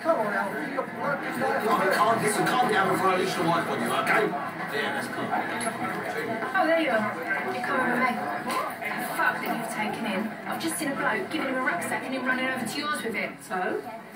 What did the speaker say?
Come on, Alfie. You're bloke is like Oh, calm, calm down before I lose your wife on you, okay? Yeah, that's cool. Oh, there you are. You're coming with me. The fuck that you've taken in. I've just seen a bloke giving him a rucksack and him running over to yours with it. So?